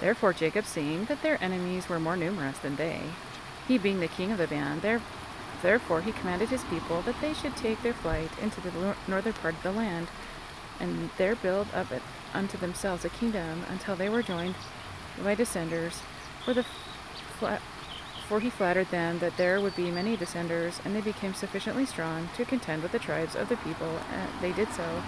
Therefore Jacob, seeing that their enemies were more numerous than they, he being the king of the band, there, therefore he commanded his people that they should take their flight into the northern part of the land, and there build up it unto themselves a kingdom until they were joined by descenders. For the for he flattered them that there would be many descenders, and they became sufficiently strong to contend with the tribes of the people, and they did so.